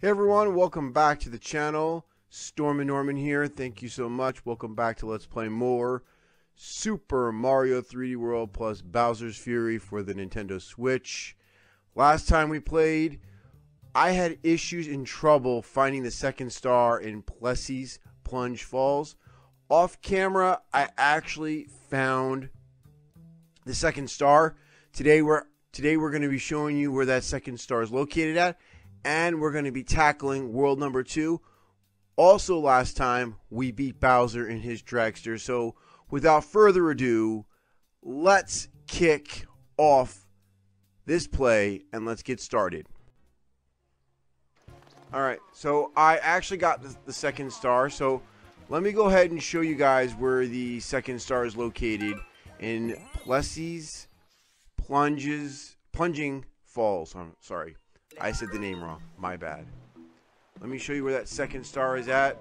Hey everyone, welcome back to the channel. Stormin Norman here. Thank you so much. Welcome back to Let's Play More Super Mario 3D World plus Bowser's Fury for the Nintendo Switch. Last time we played, I had issues and trouble finding the second star in Plessie's Plunge Falls. Off camera, I actually found the second star. Today we're today we're going to be showing you where that second star is located at and we're going to be tackling world number two. Also, last time we beat Bowser in his dragster. So, without further ado, let's kick off this play and let's get started. Alright, so I actually got the, the, second star. So, let me go ahead and show you guys where the second star is located in Plessie's Plunges, Plunging Falls. I'm sorry. I said the name wrong. My bad. Let me show you where that second star is at.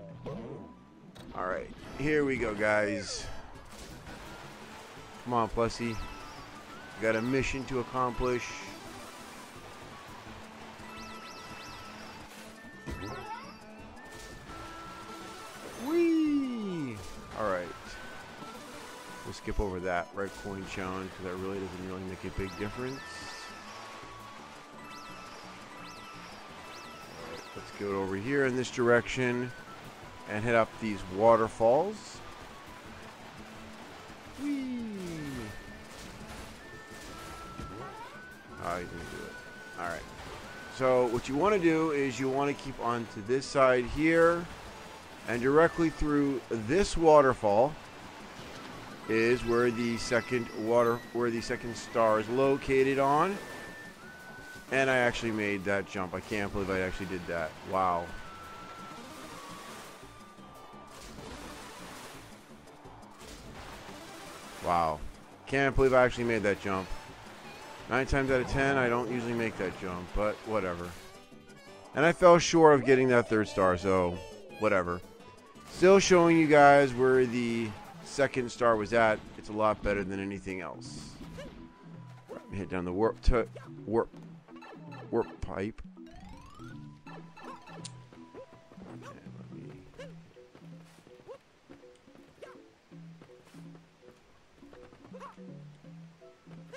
Alright, here we go, guys. Come on, Plessie. Got a mission to accomplish. Alright. We'll skip over that red coin challenge because that really doesn't really make a big difference. Let's go over here in this direction and head up these waterfalls. Whee! Oh, he's gonna do it. Alright. So what you want to do is you want to keep on to this side here and directly through this waterfall is where the second water where the second star is located on. And I actually made that jump. I can't believe I actually did that. Wow. Wow. Can't believe I actually made that jump. Nine times out of ten, I don't usually make that jump, but whatever. And I fell short of getting that third star, so whatever. Still showing you guys where the second star was at. It's a lot better than anything else. Hit down the warp, warp warp pipe.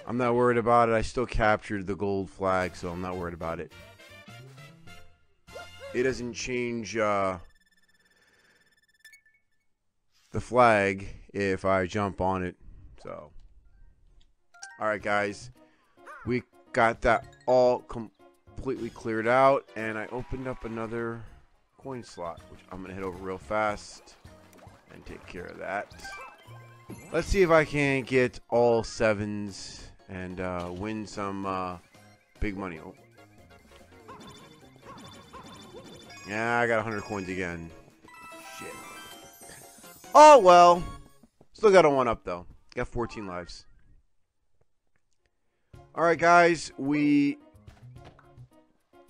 I'm not worried about it. I still captured the gold flag, so I'm not worried about it. It doesn't change uh, the flag if I jump on it. So, alright guys. We got that all complete completely cleared out, and I opened up another coin slot, which I'm going to head over real fast and take care of that. Let's see if I can get all sevens and uh, win some uh, big money. Oh. Yeah, I got 100 coins again. Shit. Oh, well. Still got a one up, though. Got 14 lives. Alright, guys. We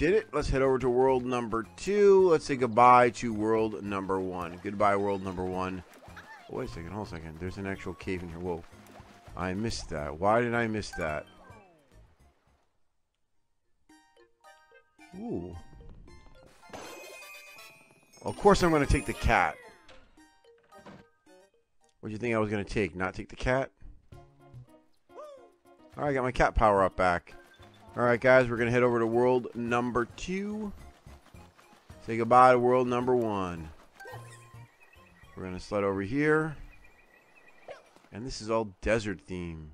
did it. Let's head over to world number two. Let's say goodbye to world number one. Goodbye, world number one. Oh, wait a second. Hold a second. There's an actual cave in here. Whoa. I missed that. Why did I miss that? Ooh. Of course I'm going to take the cat. What do you think I was going to take? Not take the cat? Alright, I got my cat power up back. Alright, guys, we're going to head over to world number two. Say goodbye to world number one. We're going to slide over here. And this is all desert theme.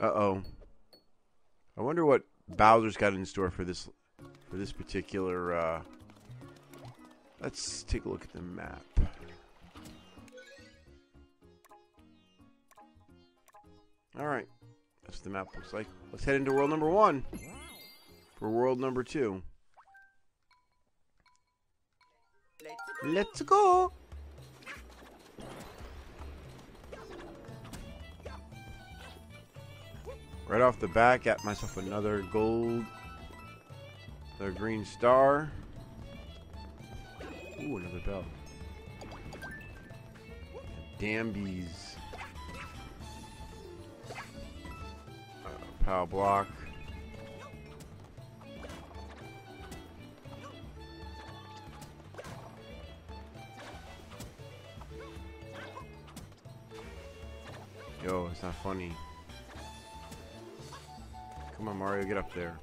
Uh-oh. I wonder what Bowser's got in store for this for this particular uh Let's take a look at the map. All right. That's what the map looks like. Let's head into world number one for world number two. Let's go! Right off the bat, got myself another gold, another green star. Ooh, another bell. Damn Power block. Yo, it's not funny. Come on, Mario, get up there.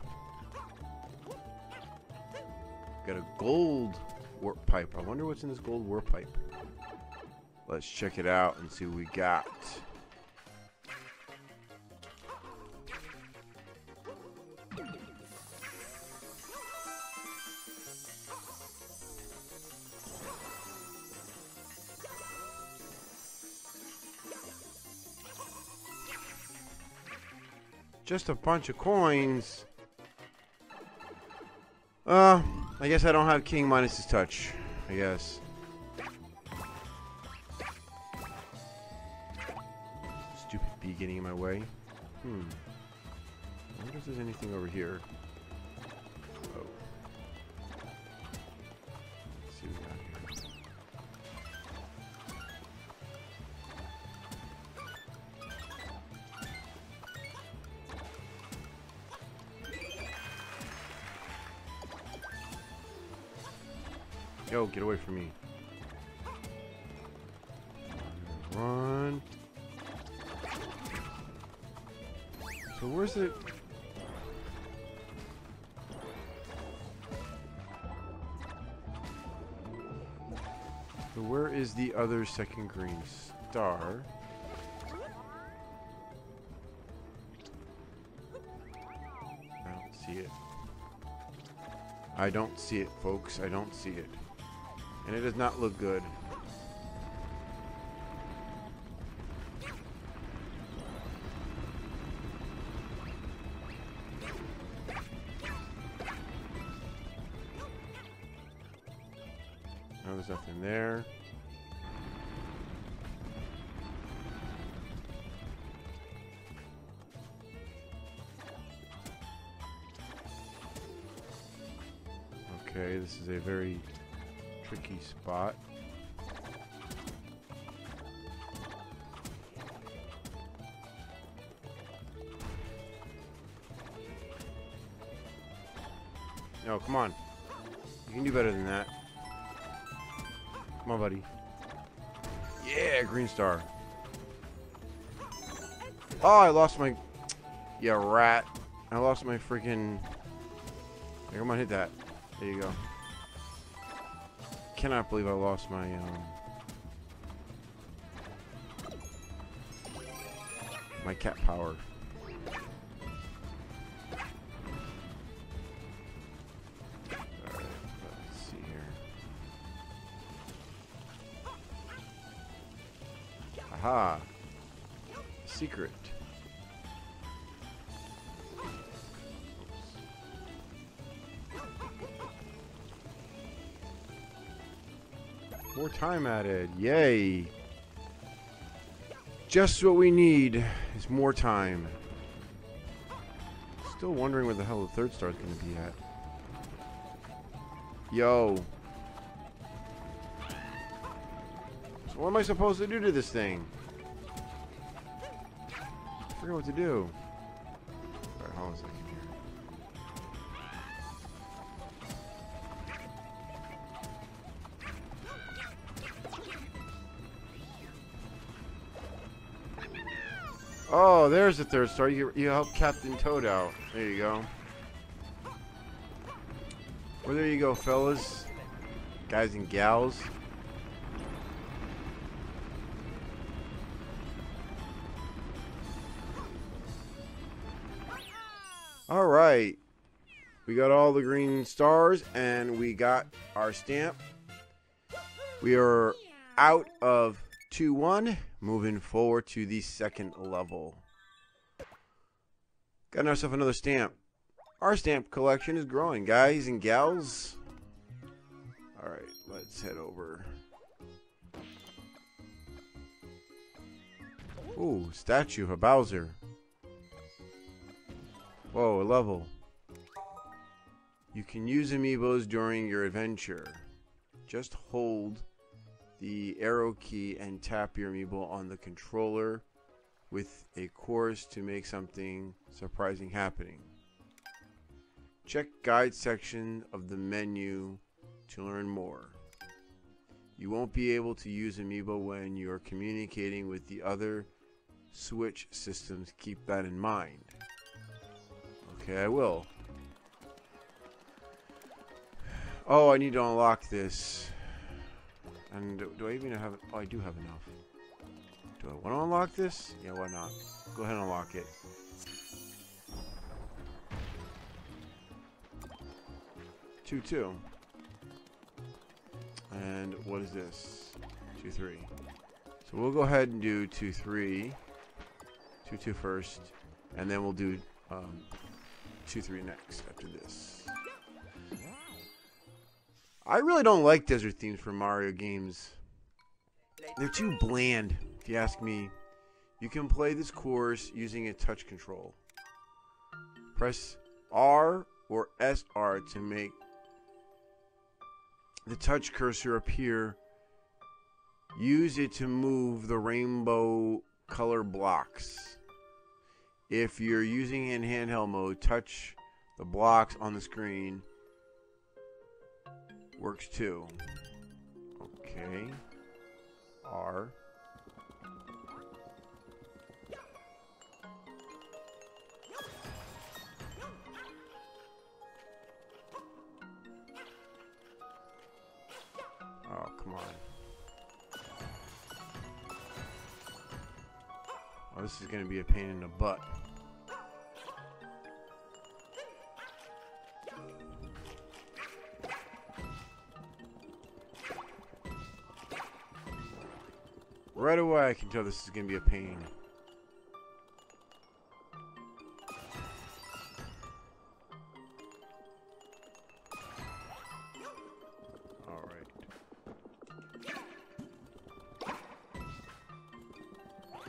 Got a gold warp pipe. I wonder what's in this gold warp pipe. Let's check it out and see what we got. Just a bunch of coins. Uh, I guess I don't have King Midas's touch. I guess. Stupid bee getting in my way. Hmm. I wonder if there's anything over here. Get away from me. Run. So where's it? So where is the other second green star? I don't see it. I don't see it, folks. I don't see it. And it does not look good. Star. Oh, I lost my... Yeah, rat. I lost my freaking... Here, come on, hit that. There you go. Cannot believe I lost my, um... My cat power. Secret. More time added. Yay. Just what we need is more time. Still wondering where the hell the third star is going to be at. Yo. So what am I supposed to do to this thing? I forget what to do. Alright, hold on a second. Oh, there's the third star. You, you helped Captain Toad out. There you go. Well, there you go, fellas. Guys and gals. We got all the green stars and we got our stamp. We are out of 2 1, moving forward to the second level. Got ourselves another stamp. Our stamp collection is growing, guys and gals. Alright, let's head over. Ooh, statue of Bowser. Whoa, a level. You can use amiibos during your adventure. Just hold the arrow key and tap your amiibo on the controller with a course to make something surprising happening. Check guide section of the menu to learn more. You won't be able to use amiibo when you're communicating with the other Switch systems. Keep that in mind. Okay, I will. Oh, I need to unlock this. And do, I even have... Oh, I do have enough. Do I want to unlock this? Yeah, why not? Go ahead and unlock it. Two, two. And what is this? Two, three. So we'll go ahead and do two, three. Two, two first. And then we'll do um, two, three next after this. I really don't like desert themes for Mario games. They're too bland, if you ask me. You can play this course using a touch control. Press R or SR to make the touch cursor appear. Use it to move the rainbow color blocks. If you're using in handheld mode, touch the blocks on the screen. Works too. Okay. R. Oh, come on. Oh, this is going to be a pain in the butt. Right away I can tell this is going to be a pain.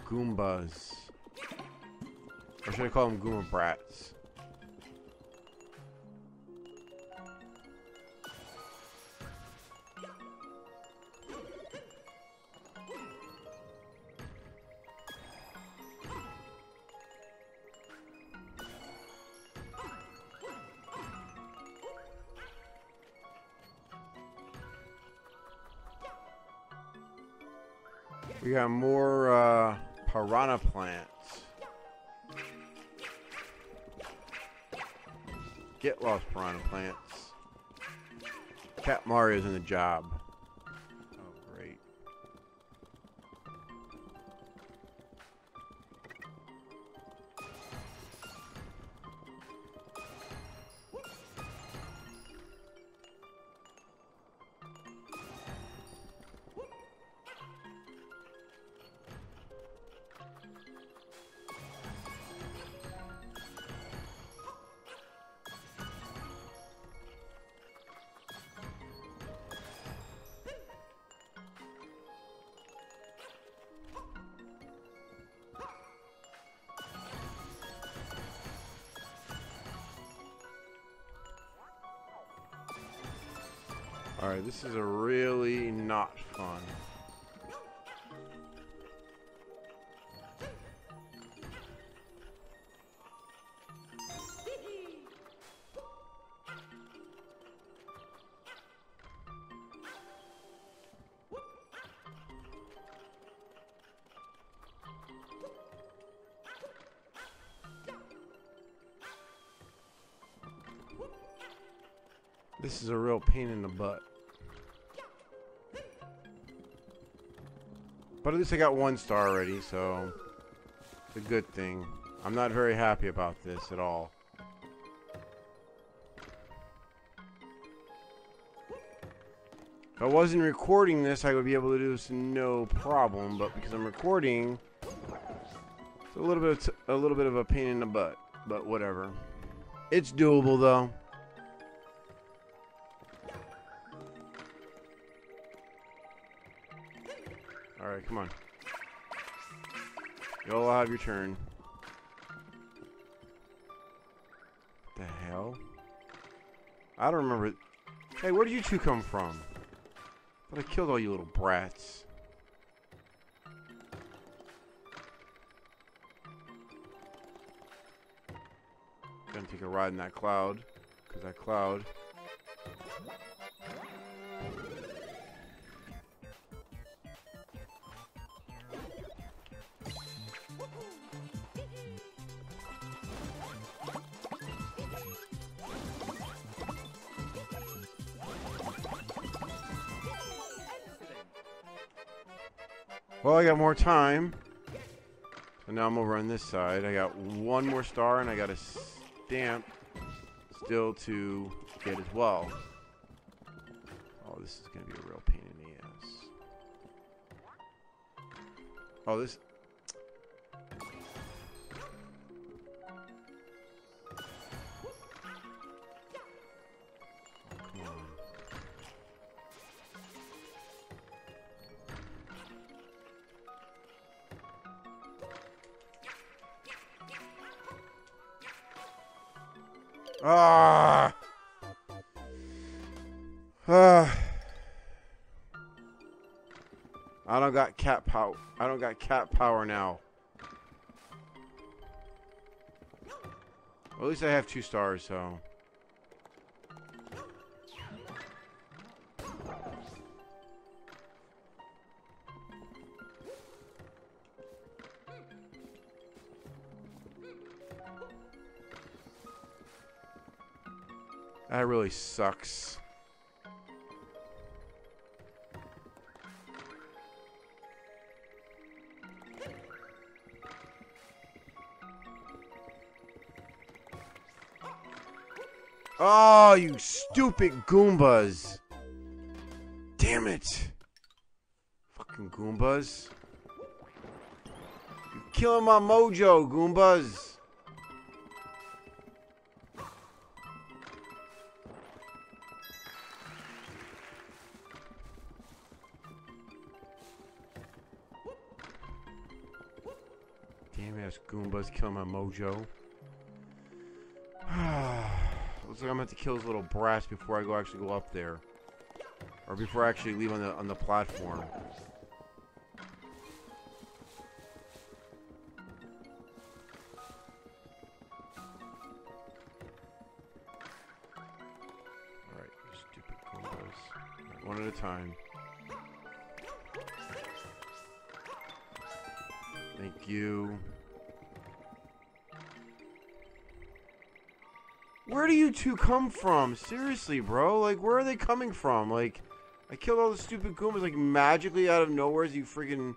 Goombas. Or should I call them Goomba Brats? Got more uh, piranha plants. Get lost, piranha plants. Cat Mario's in the job. This is a really not fun. This is a real pain in the butt. But at least I got one star already, so it's a good thing. I'm not very happy about this at all. If I wasn't recording this, I would be able to do this no problem, but because I'm recording, it's a little bit a little bit of a pain in the butt, but whatever. It's doable though. Come on. You'll have your turn. The hell? I don't remember. Hey, where did you two come from? But I killed all you little brats. Gonna take a ride in that cloud. Because that cloud Well, I got more time. So now I'm over on this side. I got one more star and I got a stamp still to get as well. Oh, this is going to be a real pain in the ass. Oh, this... I don't got cat power now. Well, at least I have two stars, so. That really sucks. Oh, you stupid Goombas. Damn it. Fucking Goombas. You're killing my mojo, Goombas. Damn ass Goombas killing my mojo. Looks like I'm gonna have to kill this little brass before I go actually go up there. Or before I actually leave on the on the platform. Alright, stupid Goombas. One at a time. Thank you. Where do you two come from? Seriously, bro. Like, where are they coming from? Like, I killed all the stupid Goombas, like, magically out of nowhere as you freaking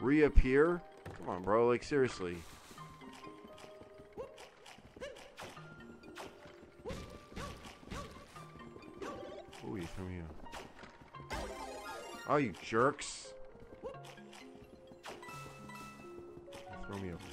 reappear? Come on, bro. Like, seriously. Ooh, me a... Oh, you jerks. Throw me a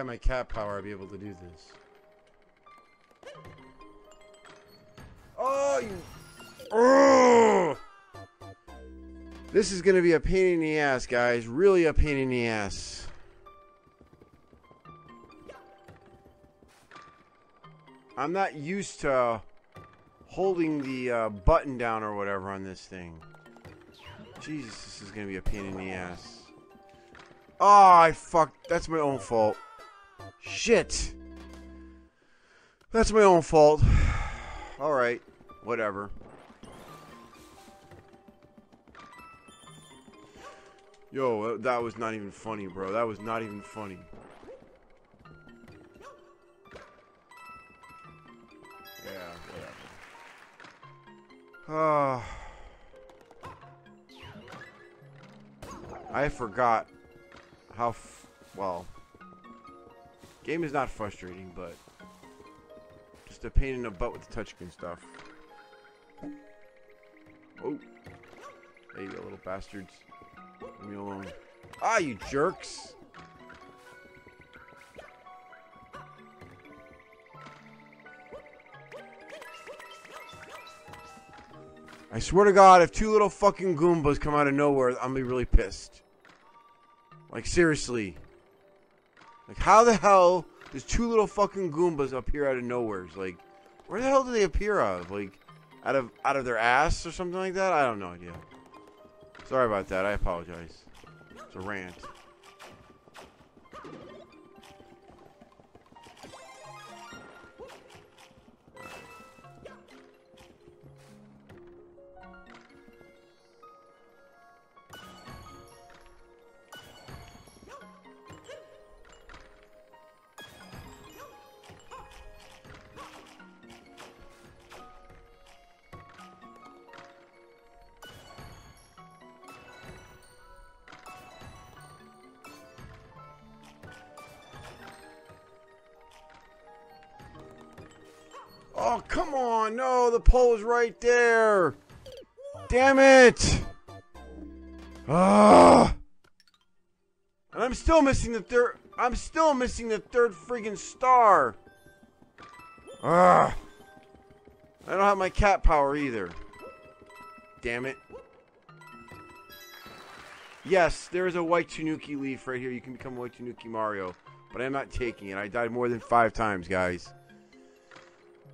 had my cat power, I'd be able to do this. Oh, you... Oh! This is going to be a pain in the ass, guys. Really a pain in the ass. I'm not used to holding the uh, button down or whatever on this thing. Jesus, this is going to be a pain in the ass. Oh, I fucked. That's my own fault. Shit. That's my own fault. Alright. Whatever. Yo, that was not even funny, bro. That was not even funny. Yeah, whatever. Ah. I forgot how, well, game is not frustrating, but just a pain in the butt with the touchscreen stuff. Oh, there you little bastards. Leave me alone. Ah, you jerks! I swear to God, if two little fucking Goombas come out of nowhere, I'm gonna be really pissed. Like, seriously. Like, how the hell does two little fucking Goombas appear out of nowhere? It's Like, Where the hell do they appear out of? Like, out of out of their ass or something like that? I don't know idea. Sorry about that. I apologize. It's a rant. Pole is right there. Damn it. Ah. And I'm still missing the third. I'm still missing the third friggin' star. Ah. I don't have my cat power either. Damn it. Yes, there is a white Tanuki leaf right here. You can become white Tanuki Mario. But I'm not taking it. I died more than five times, guys.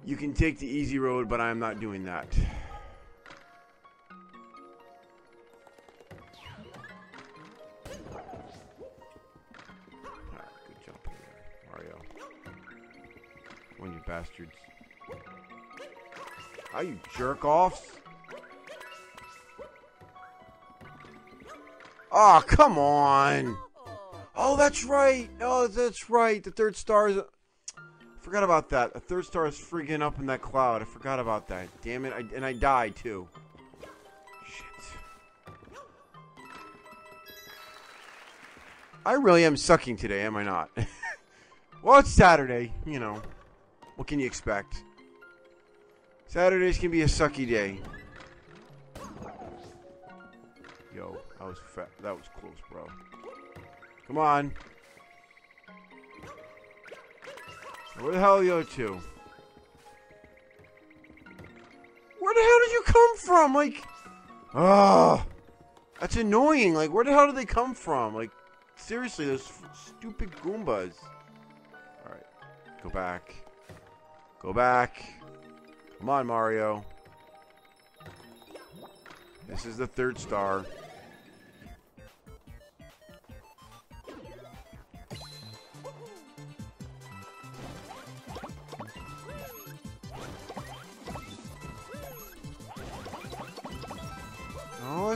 You can take the easy road, but I'm not doing that. Alright, good jump in there, Mario. When you bastards. How you jerk offs? Oh, ah, come on. Oh, that's right. Oh, that's right. The third star is Forgot about that. A third star is freaking up in that cloud. I forgot about that. Damn it. I, and I died, too. Shit. I really am sucking today, am I not? well, it's Saturday. You know. What can you expect? Saturdays can be a sucky day. Yo, that was fat. That was close, bro. Come on. Where the hell are you two? Where the hell did you come from? Like, ah, that's annoying. Like, where the hell did they come from? Like, seriously, those stupid Goombas. All right, go back. Go back. Come on, Mario. This is the third star.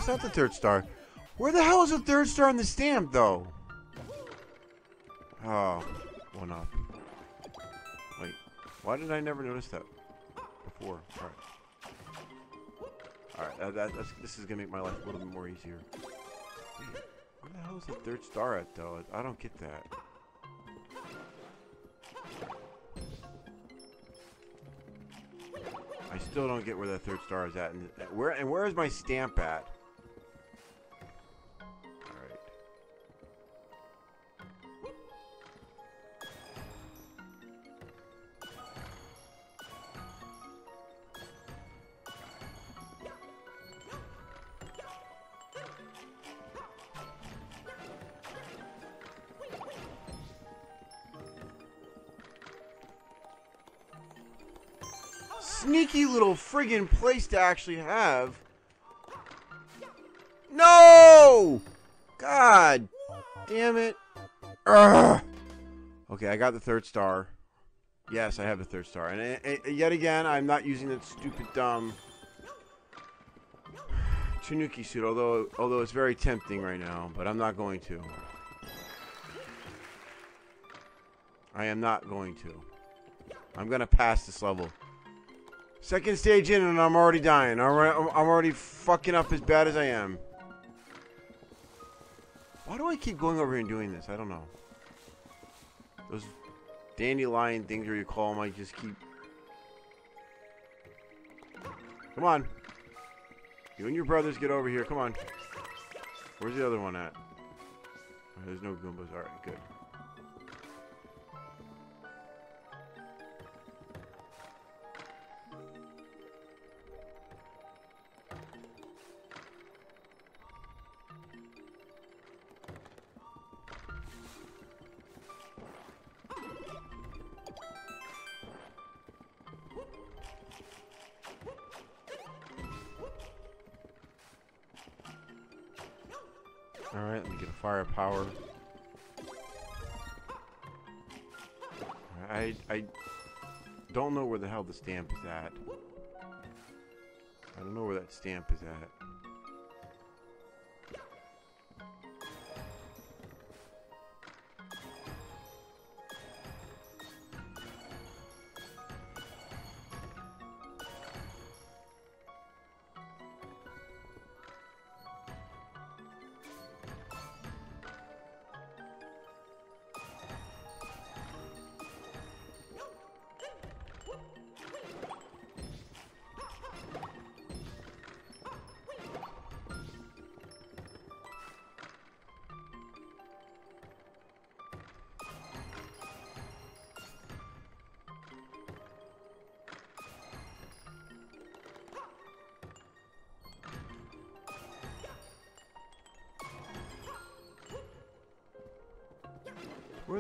It's not the third star. Where the hell is the third star on the stamp, though? Oh, one up. Wait, why did I never notice that before? All right. All right, that, this is gonna make my life a little bit more easier. Where the hell is the third star at, though? I don't get that. I still don't get where that third star is at. And uh, where and where is my stamp at? Friggin' place to actually have. No! God damn it. Okay, I got the third star. Yes, I have the third star. And, and, and yet again, I'm not using that stupid dumb Tanuki suit, although although it's very tempting right now, but I'm not going to. I am not going to. I'm going to pass this level. Second stage in and I'm already dying. I'm already fucking up as bad as I am. Why do I keep going over here and doing this? I don't know. Those dandelion things where you call them, I just keep... Come on. You and your brothers get over here. Come on. Where's the other one at? Oh, there's no Goombas. Alright, good. I, I don't know where the hell the stamp is at. I don't know where that stamp is at.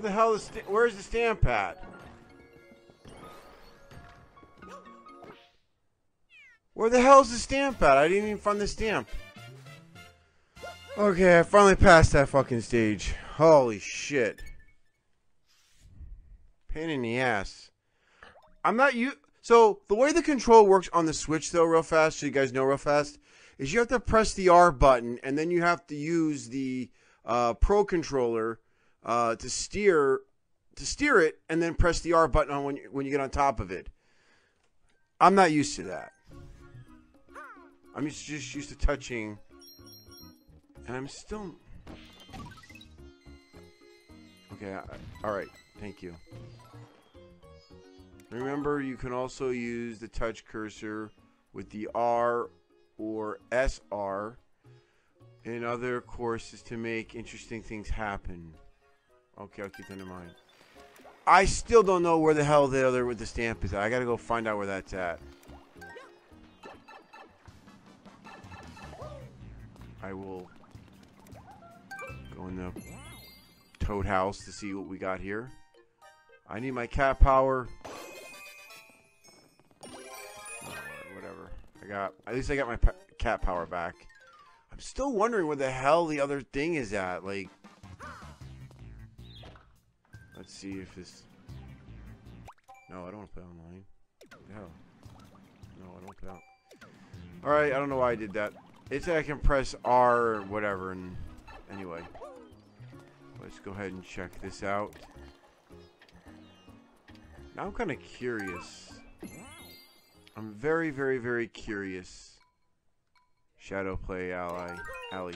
Where the hell is where's the stamp at? Where the hell is the stamp at? I didn't even find the stamp. Okay, I finally passed that fucking stage. Holy shit. Pain in the ass. I'm not you. So the way the control works on the Switch, though, real fast, so you guys know real fast, is you have to press the R button, and then you have to use the uh, Pro controller uh, to steer to steer it and then press the R button on when you, when you get on top of it. I'm not used to that. I'm just, just used to touching, and I'm still. Okay, I, all right. Thank you. Remember, you can also use the touch cursor with the R or SR in other courses to make interesting things happen. Okay, I'll keep that in mind. I still don't know where the hell the other with the stamp is at. I gotta go find out where that's at. I will go in the Toad House to see what we got here. I need my cat power. whatever. I got. At least I got my cat power back. I'm still wondering where the hell the other thing is at. Like, Let's see if this... No, I don't want to play online. No. No, I don't play out. Alright, I don't know why I did that. It's like I can press R or whatever, and... Anyway. Let's go ahead and check this out. Now I'm kind of curious. I'm very, very, very curious. Shadow play ally. Alley.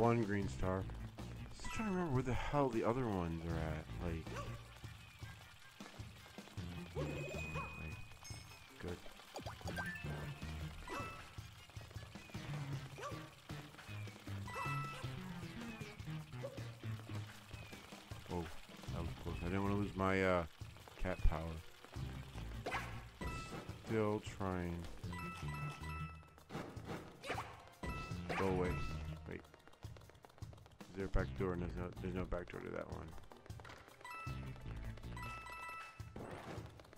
One green star. I'm Just trying to remember where the hell the other ones are at. Like, one.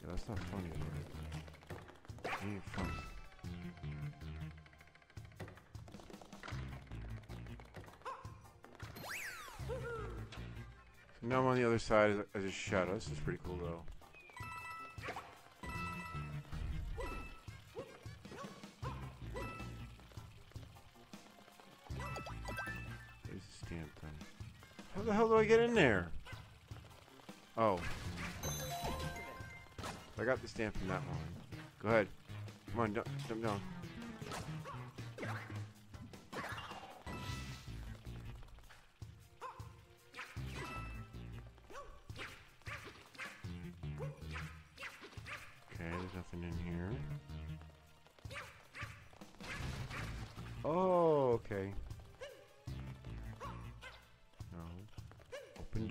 Yeah, that's not funny, ain't funny. So now I'm on the other side as a shadow. This is pretty cool, though. There? Oh. I got the stamp from that one. Go ahead. Come on, jump down.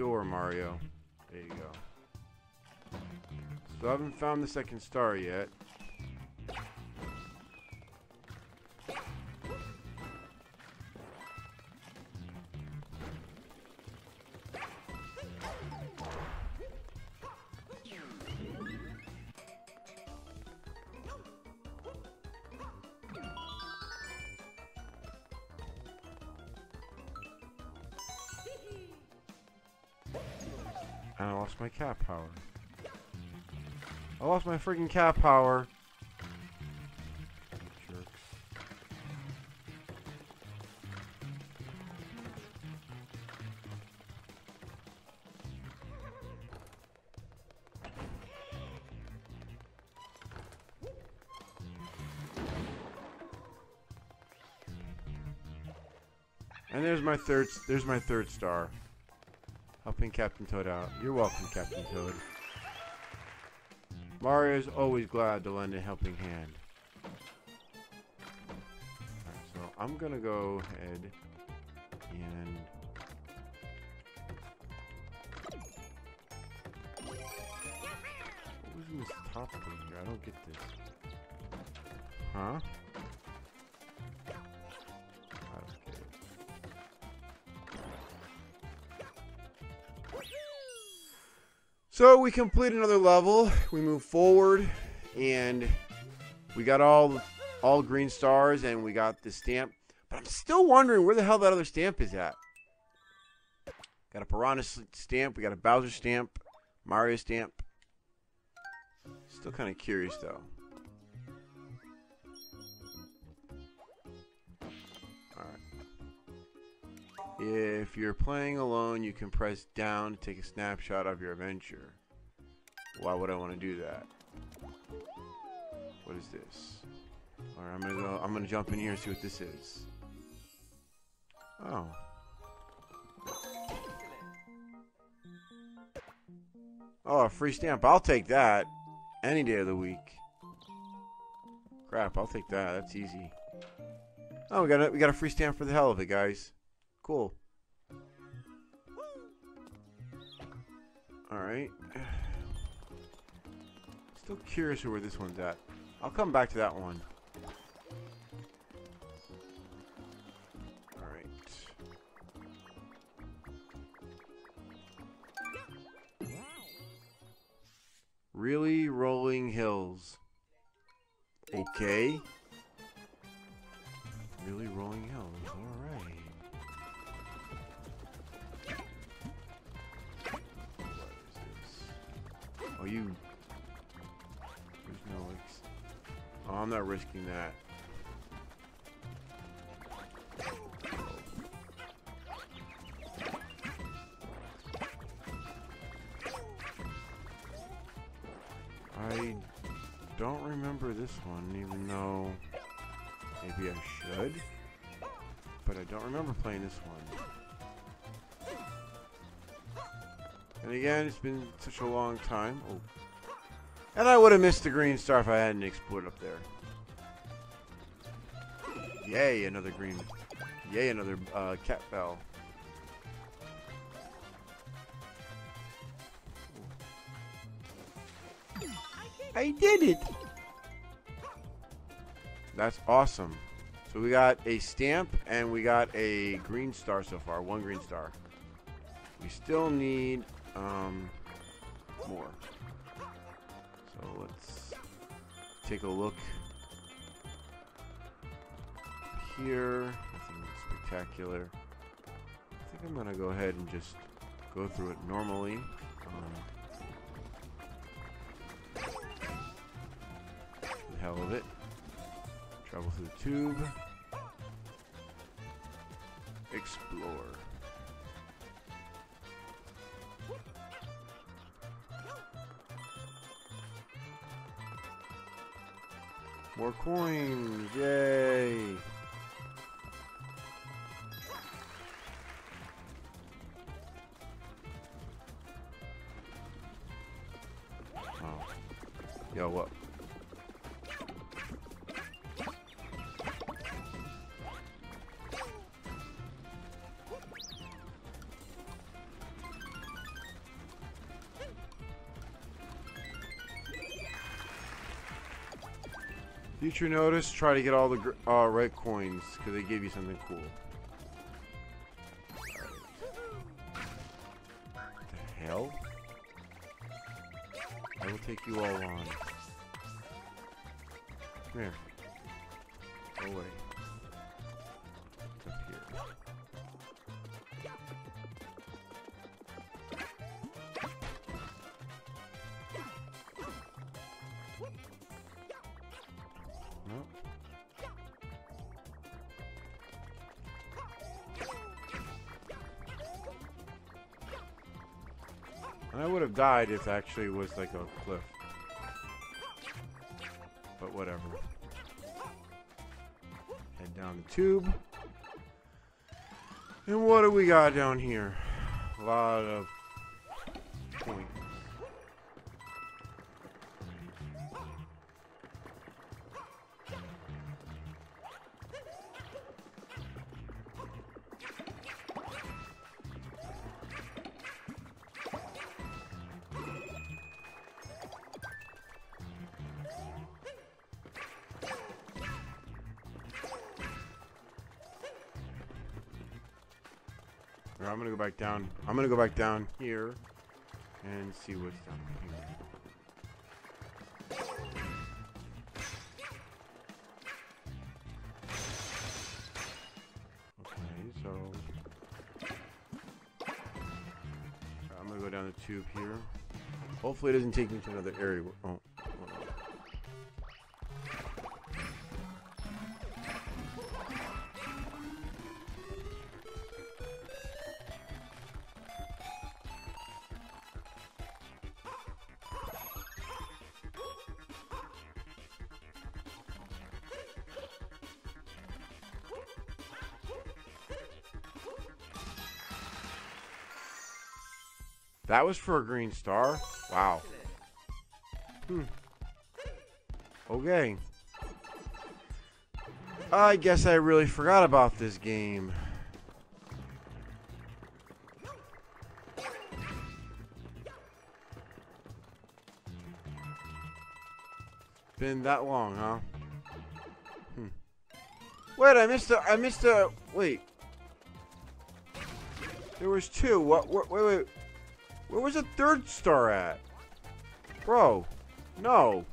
Door, Mario. There you go. So I haven't found the second star yet. Power. I lost my freaking cat power. Jerks. And there's my third. There's my third star. Helping Captain Toad out. You're welcome, Captain Toad. Mario is always glad to lend a helping hand. Alright, so I'm gonna go ahead and what was in this top thing here? I don't get this. Huh? So we complete another level. We move forward, and we got all all green stars, and we got the stamp. But I'm still wondering where the hell that other stamp is at. Got a Piranha stamp. We got a Bowser stamp. Mario stamp. Still kind of curious though. If you're playing alone, you can press down to take a snapshot of your adventure. Why would I want to do that? What is this? Alright, I'm gonna go I'm gonna jump in here and see what this is. Oh. Oh, a free stamp. I'll take that. Any day of the week. Crap, I'll take that. That's easy. Oh, we got a, we got a free stamp for the hell of it, guys. Cool. Alright. Still curious where this one's at. I'll come back to that one. Don't remember playing this one. And again, it's been such a long time. Oh. And I would have missed the green star if I hadn't explored up there. Yay, another green. Yay, another uh, cat bell. I did it! That's awesome. So we got a stamp and we got a green star so far. One green star. We still need um, more. So let's take a look here. Nothing spectacular. I think I'm gonna go ahead and just go through it normally. Um, hell of it. Travel through the tube. Explore. More coins! Future notice, try to get all the uh, red coins, because they give you something cool. What the hell? I will take you all on. Come here. Go away. Died if actually was like a cliff. But whatever. Head down the tube. And what do we got down here? A lot of down. I'm gonna go back down here and see what's down here. Okay, so I'm gonna go down the tube here. Hopefully, it doesn't take me to another area. Oh, That was for a green star? Wow. Hmm. Okay. I guess I really forgot about this game. Been that long, huh? Hmm. Wait, I missed a. I missed a. Wait. There was two. What? what wait, wait. Where was the third star at? Bro, no.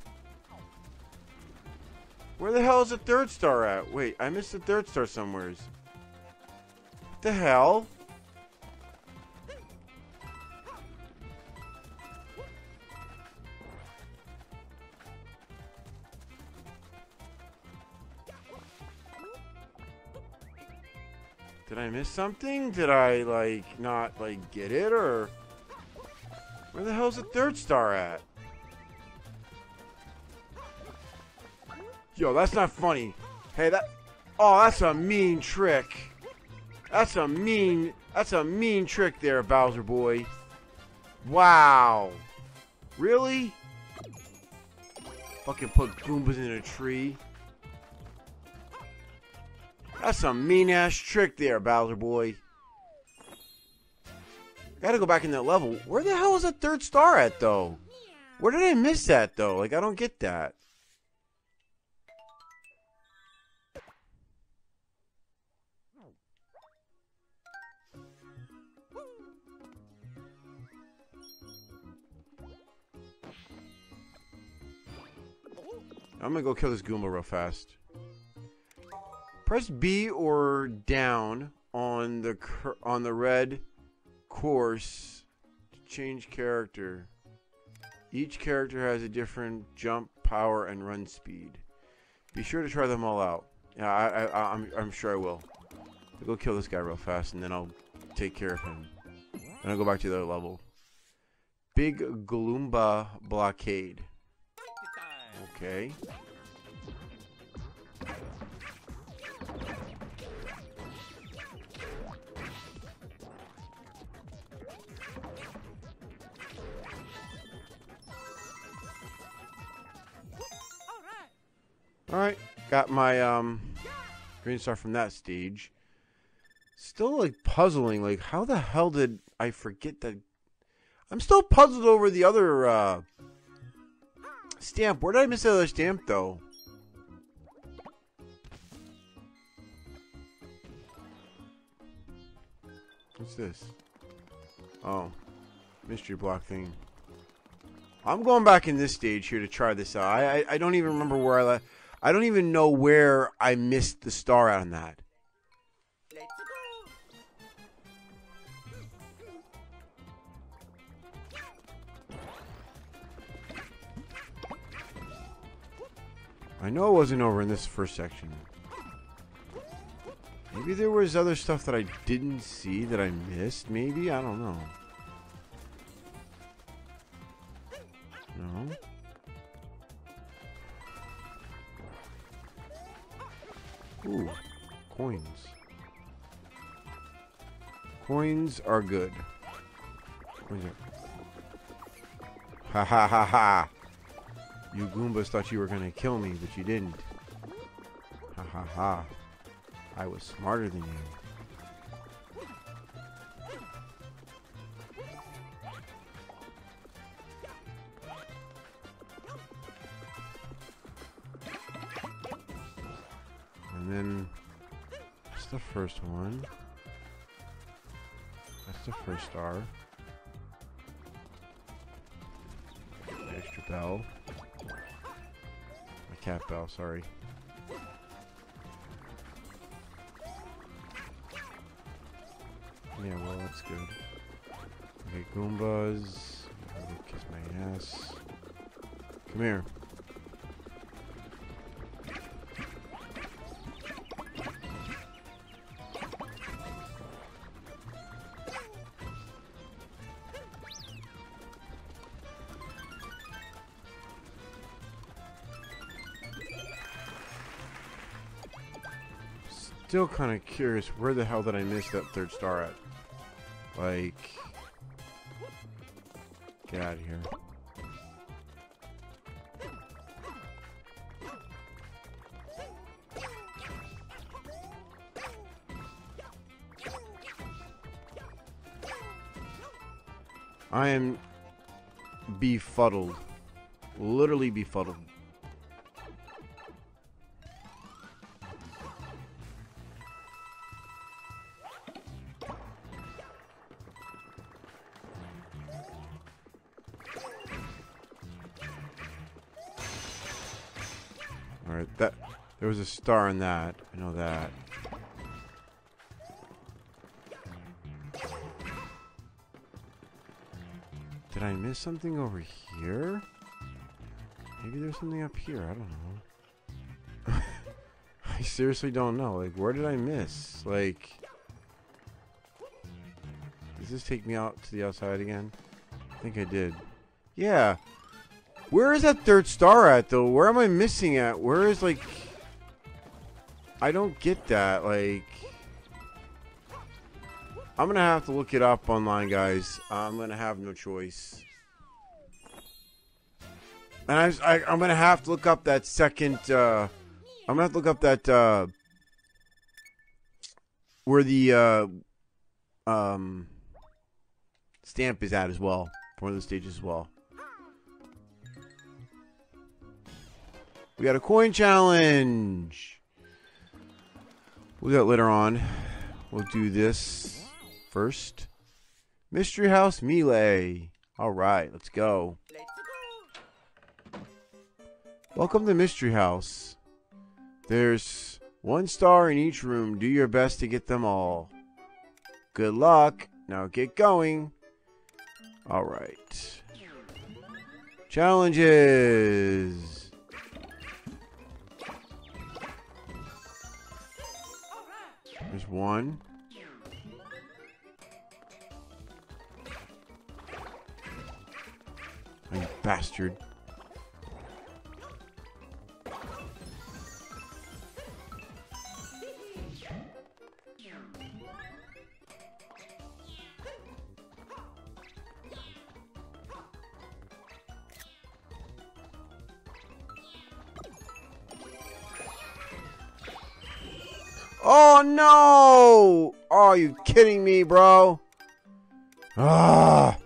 Where the hell is the third star at? Wait, I missed the third star somewheres. What the hell? Did I miss something? Did I, like, not, like, get it, or... Where the hell's the third star at? Yo, that's not funny. Hey, that... Oh, that's a mean trick. That's a mean... That's a mean trick there, Bowser boy. Wow. Really? Fucking put Goombas in a tree. That's a mean-ass trick there, Bowser boy. Gotta go back in that level. Where the hell is that third star at, though? Where did I miss that, though? Like, I don't get that. I'm gonna go kill this Goomba real fast. Press B or down on the on the red course to change character. Each character has a different jump, power, and run speed. Be sure to try them all out. Yeah, I, I, I'm, I'm sure I will. I'll go kill this guy real fast, and then I'll take care of him. And I'll go back to the other level. Big Galoomba Blockade. Okay. Alright, got my um, green star from that stage. Still, like, puzzling. Like, how the hell did I forget that? I'm still puzzled over the other uh, stamp. Where did I miss the other stamp, though? What's this? Oh, mystery block thing. I'm going back in this stage here to try this out. I, I, I don't even remember where I left. I don't even know where I missed the star on that. I know it wasn't over in this first section. Maybe there was other stuff that I didn't see that I missed. Maybe? I don't know. Are good. Ha ha ha ha! You Goombas thought you were gonna kill me, but you didn't. Ha ha ha. I was smarter than you. And then that's the first one. The first star. Extra bell. My cat bell, sorry. Yeah, well, that's good. Okay, Goombas. Kiss my ass. Come here. Still kind of curious, where the hell did I miss that third star at? Like, get out of here. I am befuddled. Literally befuddled. That there was a star in that. I know that. Did I miss something over here? Maybe there's something up here. I don't know. I seriously don't know. Like, where did I miss? Like, does this take me out to the outside again? I think I did. Yeah. Where is that third star at, though? Where am I missing at? Where is, like... I don't get that. Like... I'm going to have to look it up online, guys. I'm going to have no choice. And I, I, I'm going to have to look up that second... Uh, I'm going to have to look up that... Uh, where the... Uh, um, stamp is at as well. For one of the stages as well. We got a coin challenge. We'll do that later on. We'll do this first. Mystery House Melee. All right, let's go. Welcome to Mystery House. There's one star in each room. Do your best to get them all. Good luck. Now get going. All right. Challenges. There's one. You bastard. Oh no! Are you kidding me, bro? Ah!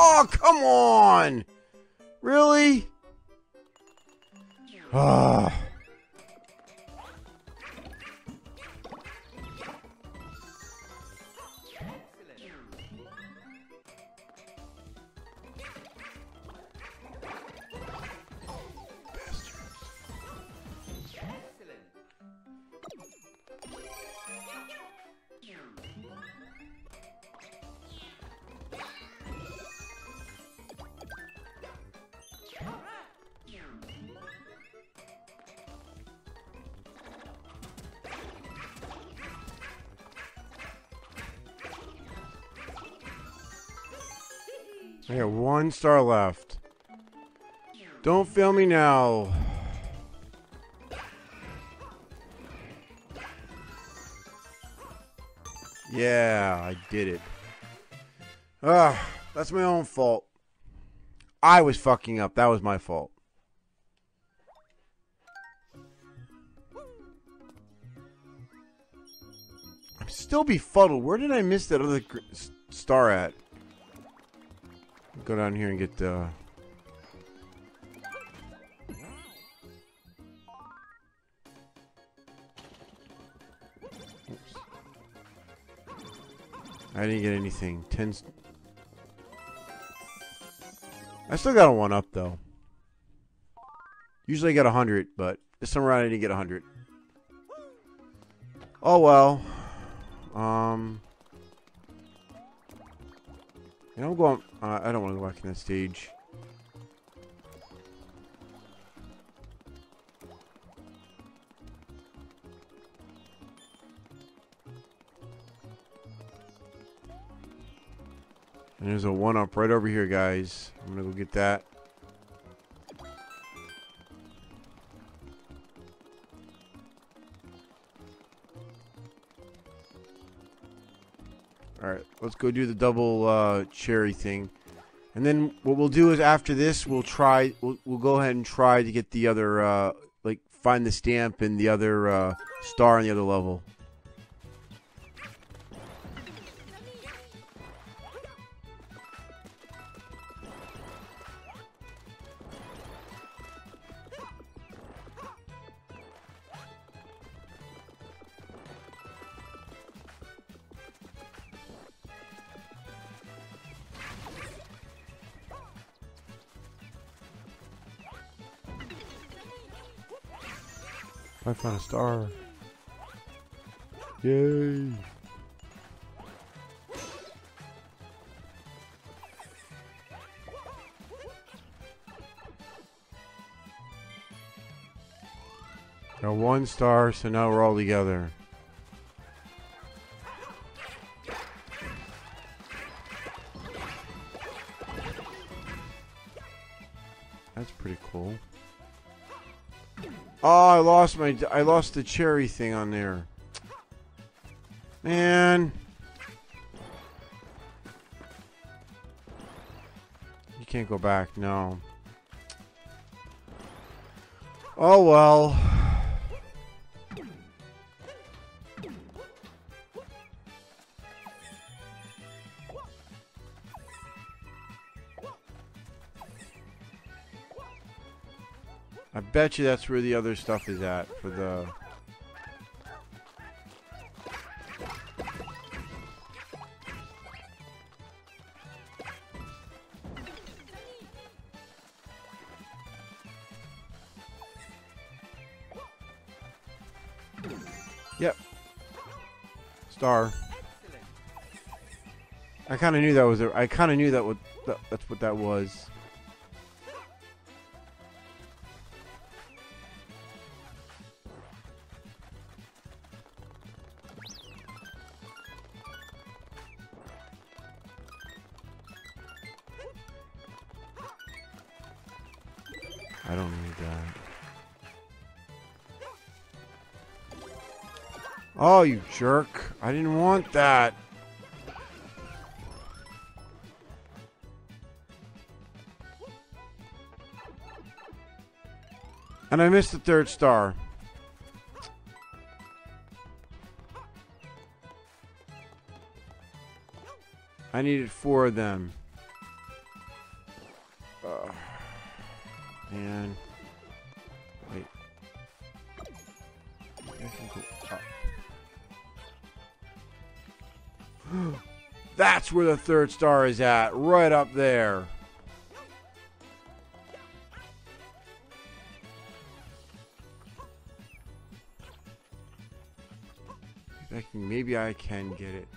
Oh, come on! Really? Ah. Got one star left. Don't fail me now. Yeah, I did it. Ah, that's my own fault. I was fucking up. That was my fault. I'm still befuddled. Where did I miss that other star at? Go down here and get uh I didn't get anything. Ten. I still got a one up though. Usually I get a hundred, but this time around I didn't get a hundred. Oh well. Um. And I'm going. Uh, I don't want to go back in that stage. And there's a one up right over here, guys. I'm gonna go get that. All right, let's go do the double uh, cherry thing, and then what we'll do is after this, we'll try. We'll, we'll go ahead and try to get the other, uh, like, find the stamp and the other uh, star on the other level. I found a star. Yay! Got one star, so now we're all together. I lost my I lost the cherry thing on there. Man. You can't go back, no. Oh well. Bet you that's where the other stuff is at for the. Yep. Star. I kind of knew that was. A, I kind of knew that would. That, that's what that was. Oh, you jerk. I didn't want that. And I missed the third star. I needed four of them. That's where the third star is at, right up there. Maybe I can get it.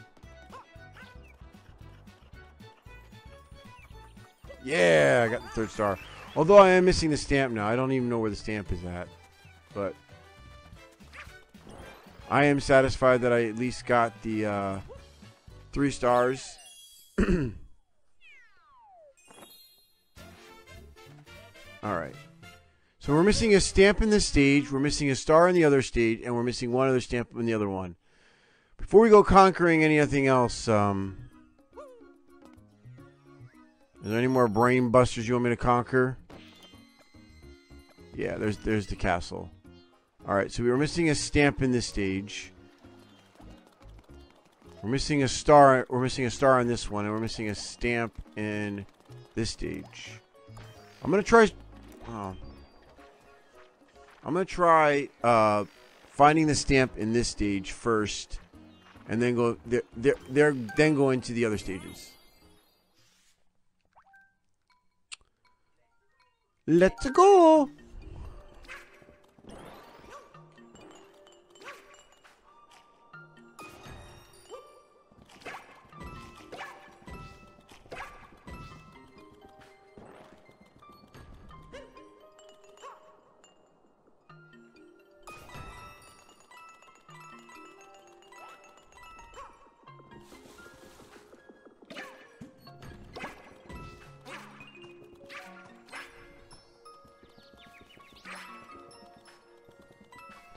Yeah, I got the third star. Although I am missing the stamp now. I don't even know where the stamp is at. But I am satisfied that I at least got the uh, three stars. Alright. So we're missing a stamp in this stage, we're missing a star in the other stage, and we're missing one other stamp in the other one. Before we go conquering anything else, um, is there any more brain busters you want me to conquer? Yeah, there's there's the castle. All right, so we were missing a stamp in this stage. We're missing a star. We're missing a star on this one, and we're missing a stamp in this stage. I'm gonna try. I'm gonna try uh, finding the stamp in this stage first, and then go. They're, they're, they're then go into the other stages. Let's go.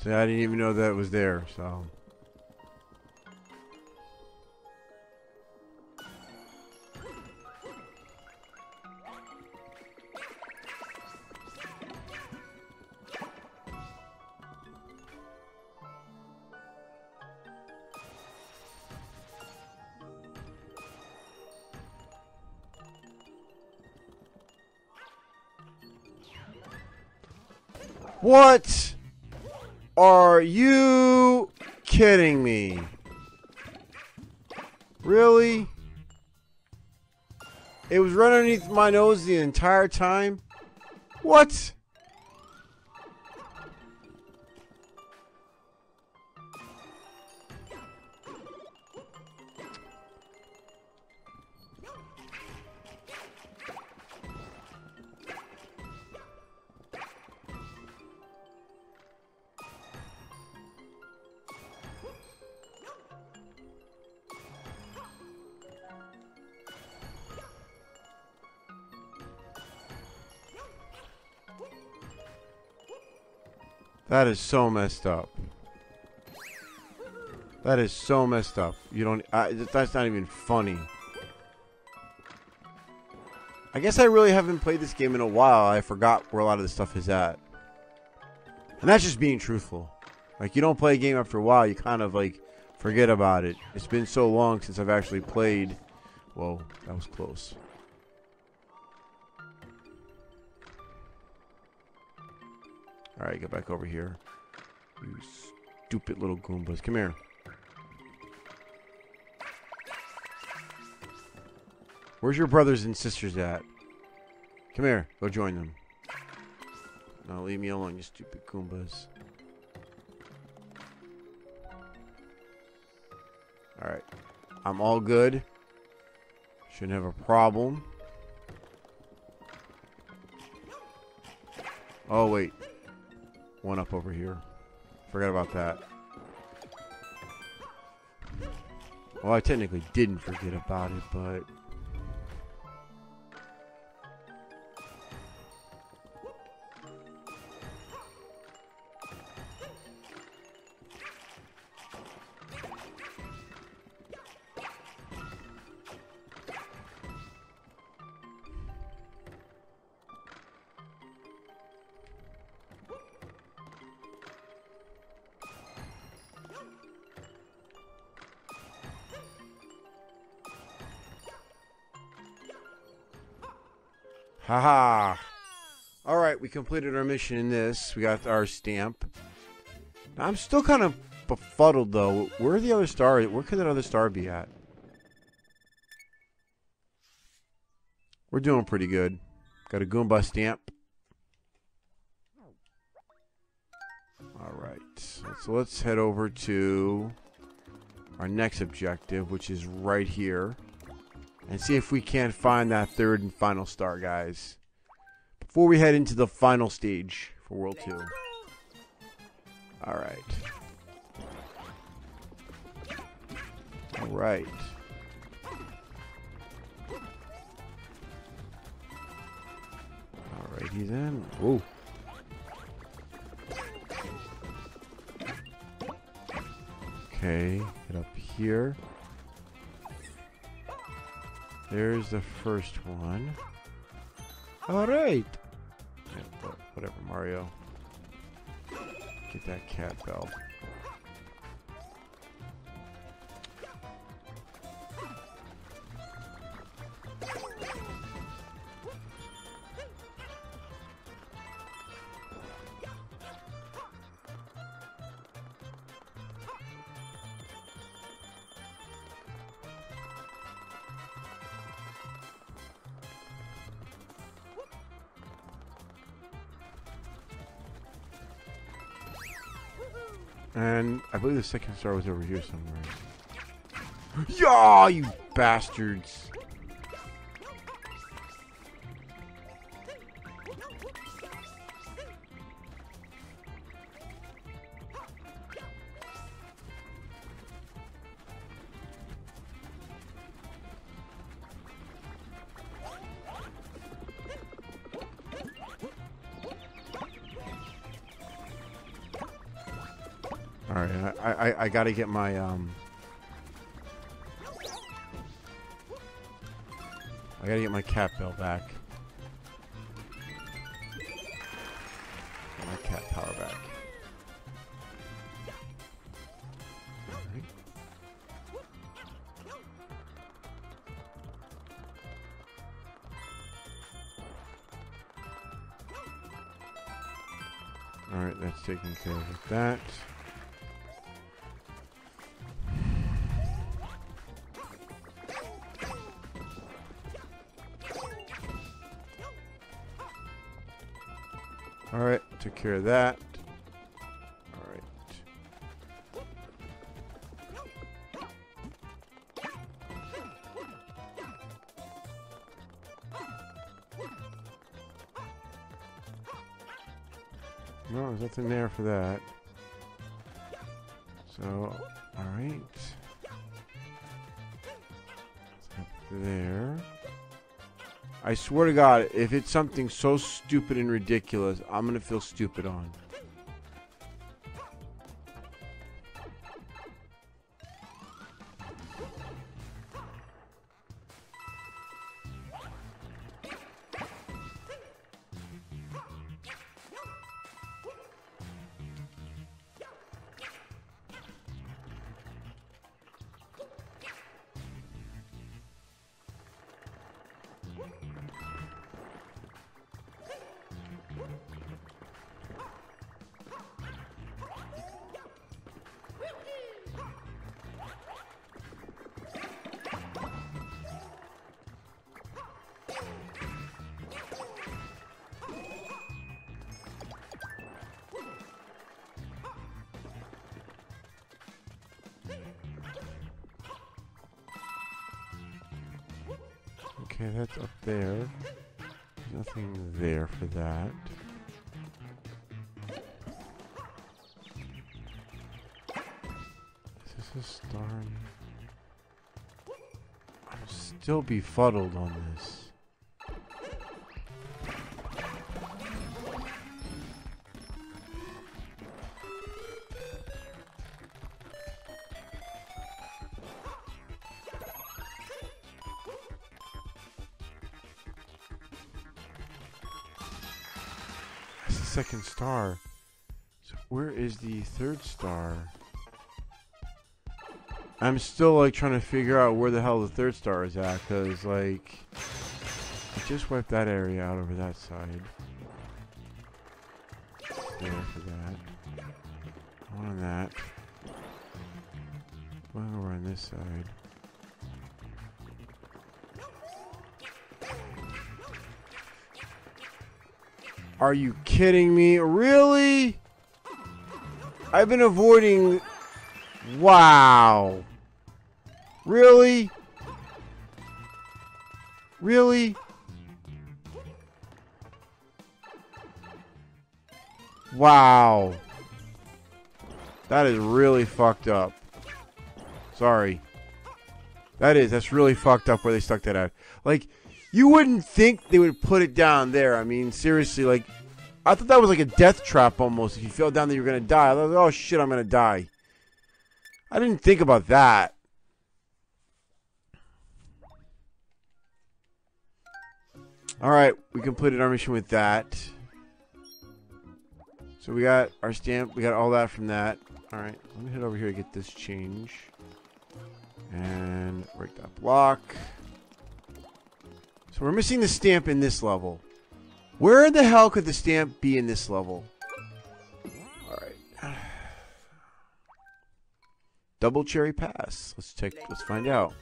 So I didn't even know that was there, so. What? Are you kidding me? Really? It was running underneath my nose the entire time? What? That is so messed up. That is so messed up. You don't. I, that's not even funny. I guess I really haven't played this game in a while. I forgot where a lot of this stuff is at. And that's just being truthful. Like, you don't play a game after a while, you kind of, like, forget about it. It's been so long since I've actually played. Whoa, that was close. Alright, get back over here. You stupid little Goombas. Come here. Where's your brothers and sisters at? Come here. Go join them. Now leave me alone, you stupid Goombas. Alright. I'm all good. Shouldn't have a problem. Oh, wait one up over here. Forgot about that. Well, I technically didn't forget about it, but... Haha. All right, we completed our mission in this. We got our stamp. Now, I'm still kind of befuddled though. Where the other star? Where could that other star be at? We're doing pretty good. Got a Goomba stamp. All right, so let's head over to our next objective, which is right here, and see if we can't find that third and final star, guys. Before we head into the final stage for World 2. All right. All right. Alrighty then. Whoa. Okay, get up here. There's the first one. Alright. Yeah, whatever, Mario. Get that cat bell. The second star was over here somewhere. Yeah, you bastards! I, gotta get my, um... I gotta get my cat bell back. Get my cat power back. Alright, that's taken care of that. Took care of that. No, there's nothing there for that. So, I swear to God, if it's something so stupid and ridiculous, I'm gonna feel stupid on. Still befuddled on this. That's the second star. So where is the third star? I'm still like trying to figure out where the hell the third star is at, cause like I just wiped that area out over that side. there for that. One on that. One over on this side. Are you kidding me? Really? I've been avoiding... Wow. Really? Really? Wow. That is really fucked up. Sorry. That is. That's really fucked up where they stuck that out. Like, you wouldn't think they would put it down there. I mean, seriously, like, I thought that was like a death trap almost. If you fell down there, you're going to die. I thought, oh shit, I'm going to die. I didn't think about that. All right, we completed our mission with that. So we got our stamp. We got all that from that. All right, let me head over here to get this change. And break that block. So we're missing the stamp in this level. Where the hell could the stamp be in this level? Double cherry pass. Let's check let's find out.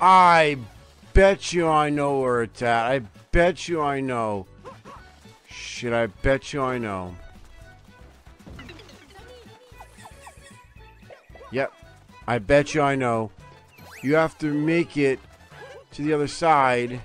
I bet you I know where it's at. I bet you I know. Shit, I bet you I know. Yep. I bet you I know. You have to make it to the other side.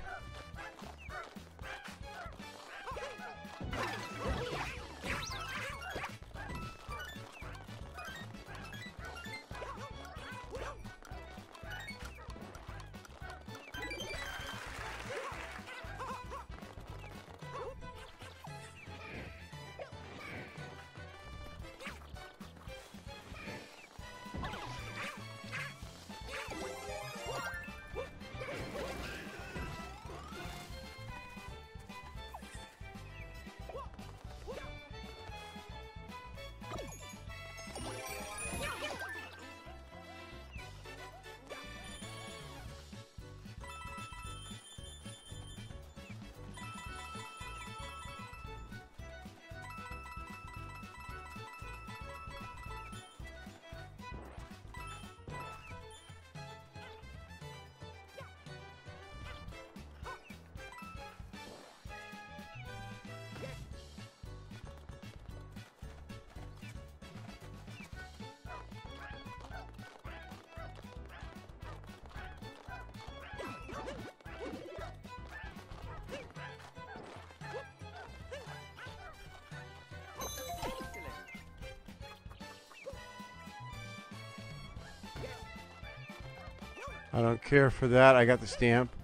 Care for that. I got the stamp.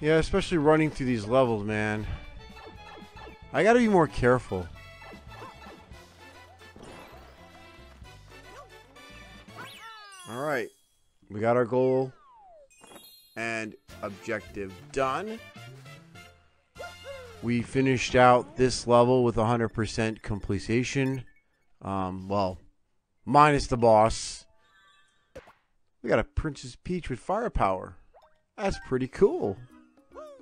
Yeah, especially running through these levels, man. I gotta be more careful. Alright. We got our goal and objective done. We finished out this level with 100% completion. Um, well, minus the boss. We got a Princess Peach with firepower. That's pretty cool.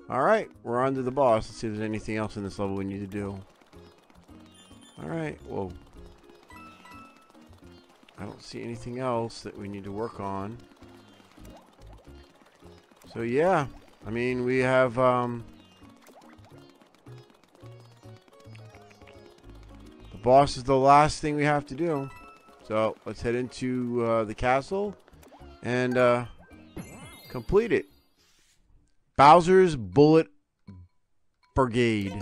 Alright, we're on to the boss. Let's see if there's anything else in this level we need to do. Alright, whoa. I don't see anything else that we need to work on. So yeah, I mean, we have, um... The boss is the last thing we have to do. So let's head into uh, the castle and uh, complete it. Bowser's Bullet Brigade.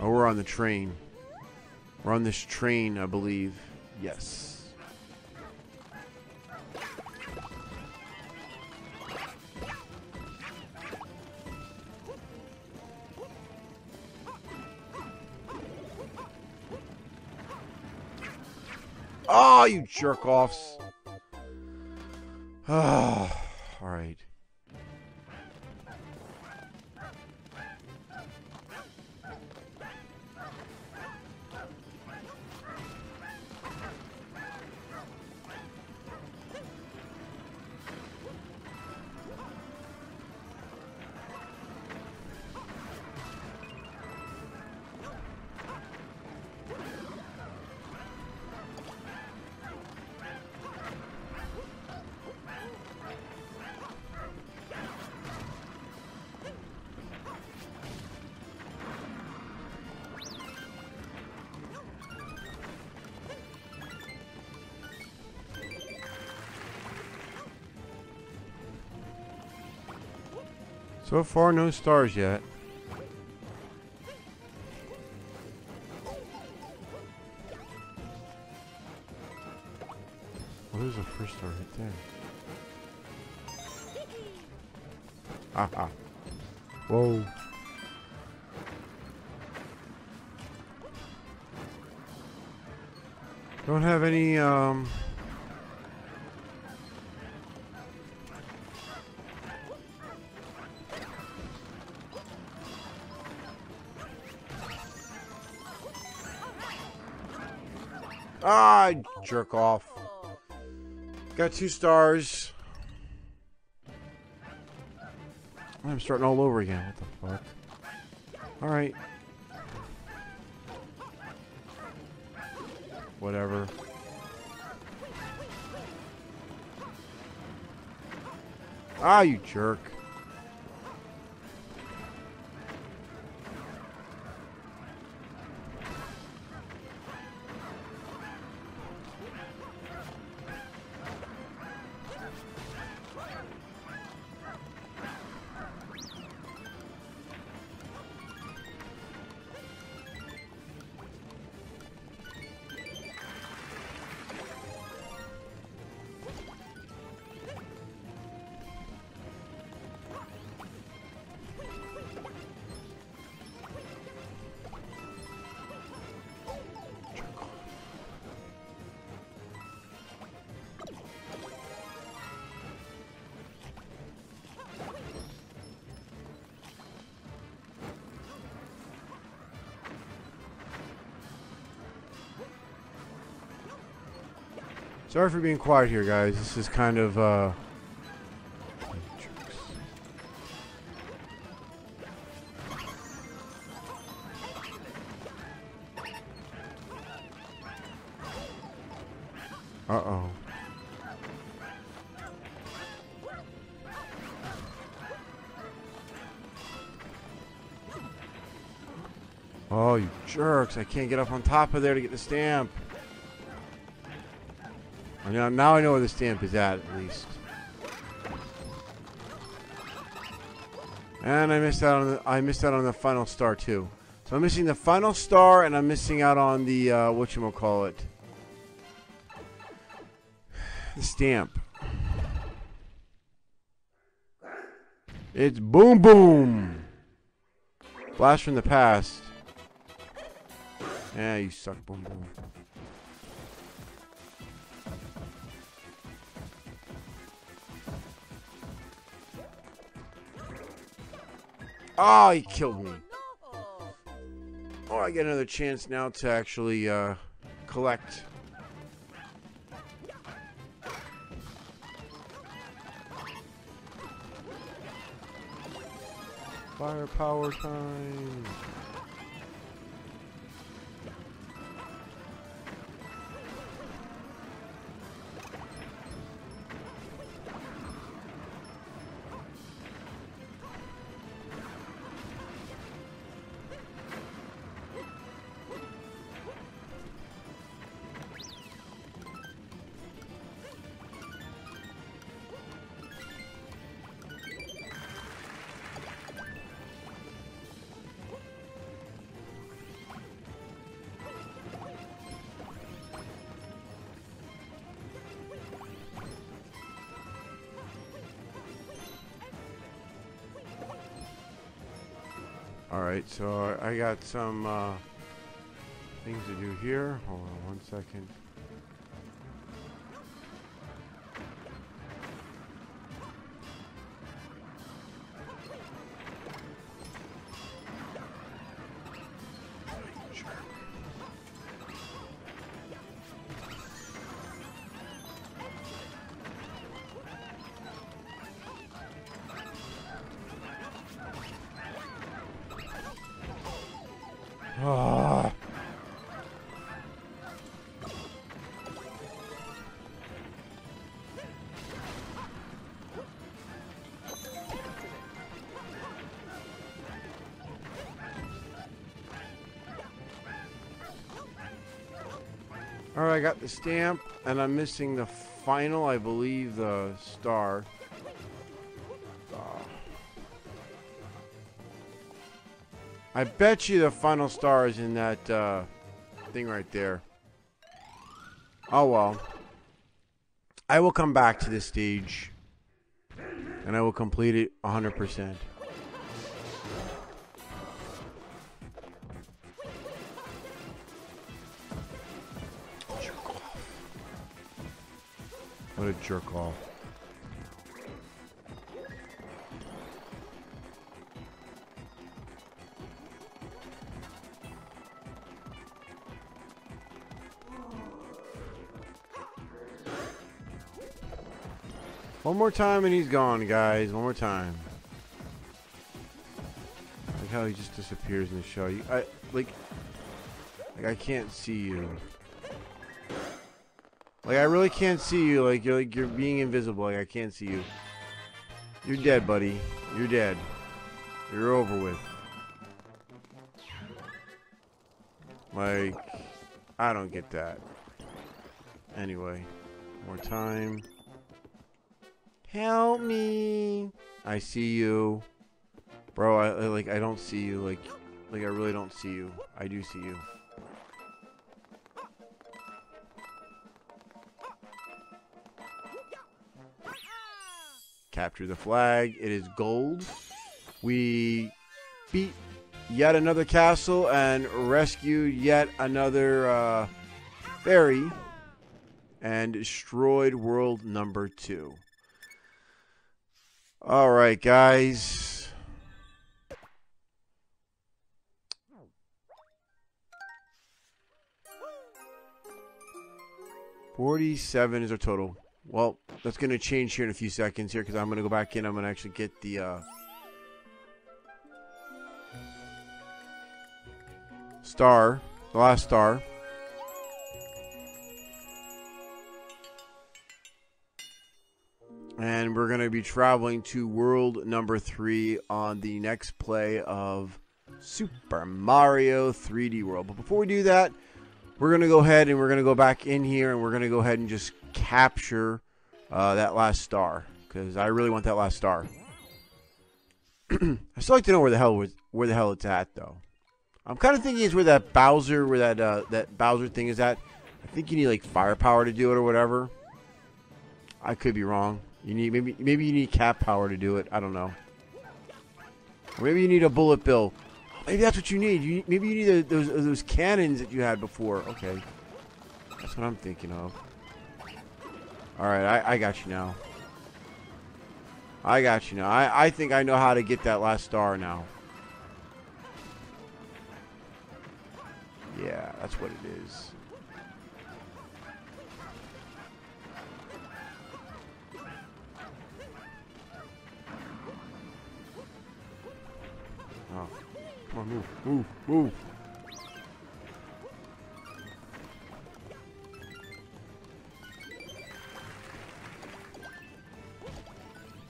Oh, we're on the train. We're on this train, I believe. Yes. Oh, you jerk offs. Ah, all right. So far, no stars yet. Jerk off. Got two stars. I'm starting all over again. What the fuck? Alright. Whatever. Ah, you jerk. Sorry for being quiet here, guys. This is kind of, uh... Uh-oh. Oh, you jerks. I can't get up on top of there to get the stamp. Now, now I know where the stamp is at, at least. And I missed out on the I missed out on the final star too. So I'm missing the final star, and I'm missing out on the uh, what you call it, the stamp. It's boom boom. Blast from the past. Yeah, you suck, boom boom. Oh, he killed me. Oh, I get another chance now to actually uh, collect. Firepower time. Alright, so I got some uh, things to do here. Hold on one second. I got the stamp, and I'm missing the final, I believe, the star. Ah. I bet you the final star is in that uh, thing right there. Oh well. I will come back to this stage. And I will complete it 100%. Jerk. One more time and he's gone, guys. One more time. Like how he just disappears in the show. You, I like, like I can't see you. Like I really can't see you. Like you're like you're being invisible. Like I can't see you. You're dead, buddy. You're dead. You're over with. Like, I don't get that. Anyway, more time. Help me. I see you. Bro, I I- like I don't see you like like I really don't see you. I do see you. Capture the flag. It is gold. We beat yet another castle and rescued yet another uh, fairy and destroyed world number two. All right, guys. Forty-seven is our total. Well, that's going to change here in a few seconds here because I'm going to go back in. I'm going to actually get the uh, star, the last star. and we're going to be traveling to world number three on the next play of Super Mario 3D World. But before we do that, we're going to go ahead and we're going to go back in here and we're going to go ahead and just capture uh, that last star because I really want that last star. I still like to know where the hell was, where the hell it's at though. I'm kind of thinking it's where that Bowser, where that uh, that Bowser thing is at. I think you need like firepower to do it or whatever. I could be wrong. You need maybe maybe you need cap power to do it. I don't know. Or maybe you need a bullet bill. Maybe that's what you need. You maybe you need a, those those cannons that you had before. Okay, that's what I'm thinking of. All right, I, I got you now. I got you now. I, I think I know how to get that last star now. Yeah, that's what it is. Come on, move, move, move.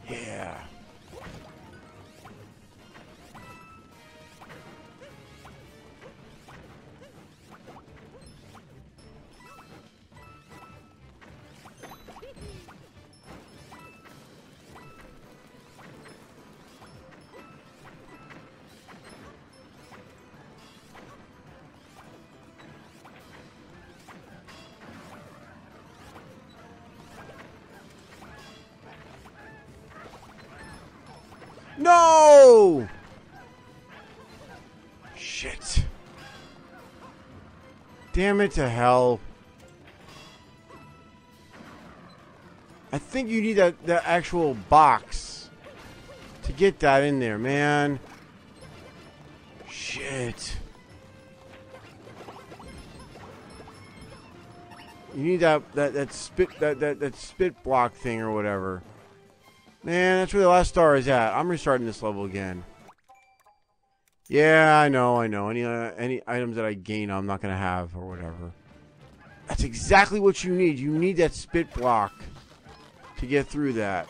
Yeah. Damn it to hell. I think you need that, that actual box to get that in there, man. Shit. You need that that that spit that that that spit block thing or whatever. Man, that's where the last star is at. I'm restarting this level again. Yeah, I know, I know. Any uh, any items that I gain, I'm not gonna have or whatever. That's exactly what you need. You need that spit block to get through that.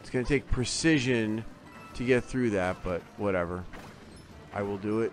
It's gonna take precision to get through that, but whatever. I will do it.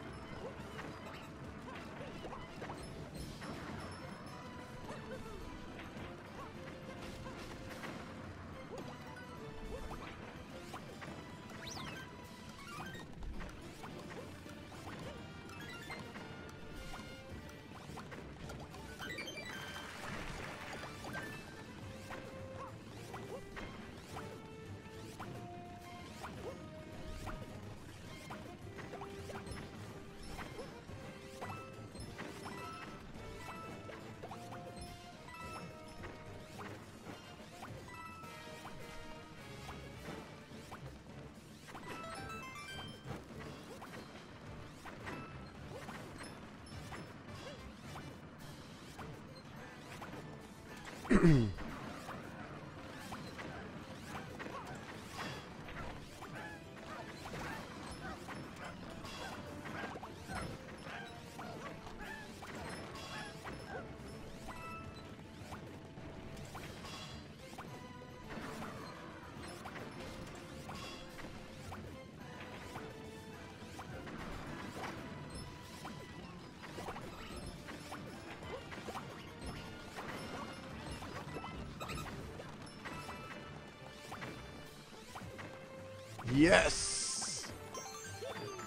Yes.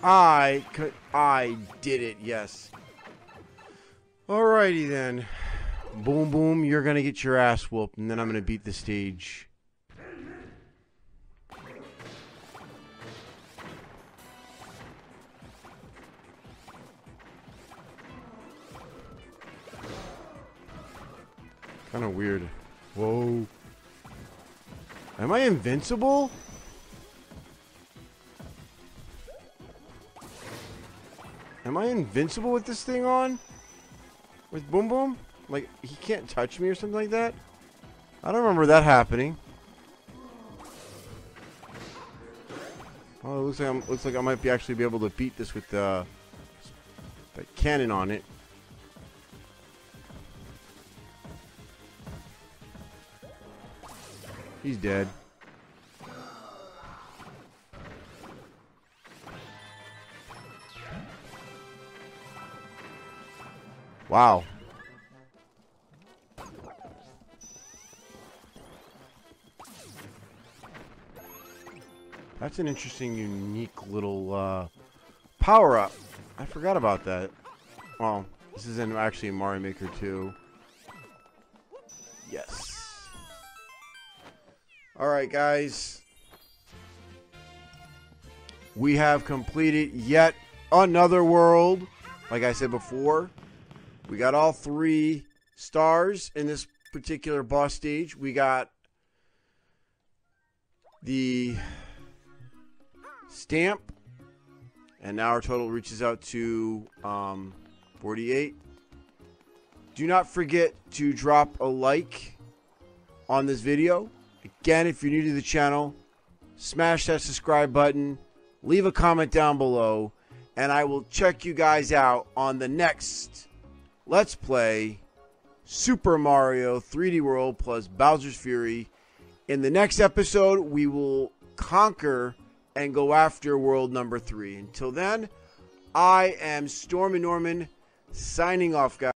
I could. I did it. Yes. Alrighty then. Boom, boom. You're gonna get your ass whooped, and then I'm gonna beat the stage. Kind of weird. Whoa. Am I invincible? I invincible with this thing on? With Boom Boom? Like, he can't touch me or something like that? I don't remember that happening. Oh, it looks like I'm, looks like I might be actually be able to beat this with the uh, that cannon on it. He's dead. Wow. That's an interesting, unique little uh, power up. I forgot about that. Well, this is in actually Mario Maker 2. Yes. Alright, guys. We have completed yet another world. Like I said before, we got all three stars in this particular boss stage. We got the stamp, and now our total reaches out to um, 48. Do not forget to drop a like on this video. Again, if you're new to the channel, smash that subscribe button, leave a comment down below, and I will check you guys out on the next Let's Play Super Mario 3D World plus Bowser's Fury. In the next episode, we will conquer and go after world number three. Until then, I am Stormin Norman signing off, guys.